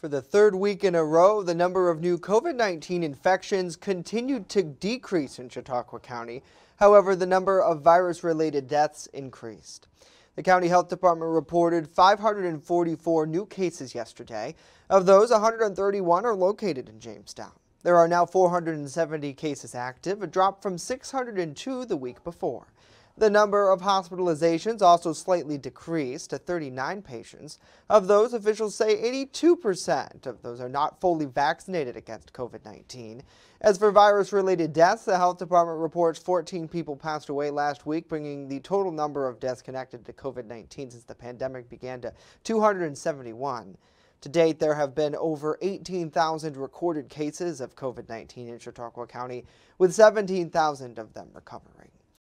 For the third week in a row, the number of new COVID-19 infections continued to decrease in Chautauqua County. However, the number of virus-related deaths increased. The County Health Department reported 544 new cases yesterday. Of those, 131 are located in Jamestown. There are now 470 cases active, a drop from 602 the week before. The number of hospitalizations also slightly decreased to 39 patients. Of those, officials say 82% of those are not fully vaccinated against COVID-19. As for virus-related deaths, the health department reports 14 people passed away last week, bringing the total number of deaths connected to COVID-19 since the pandemic began to 271. To date, there have been over 18,000 recorded cases of COVID-19 in Chautauqua County, with 17,000 of them recovering.